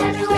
Everyone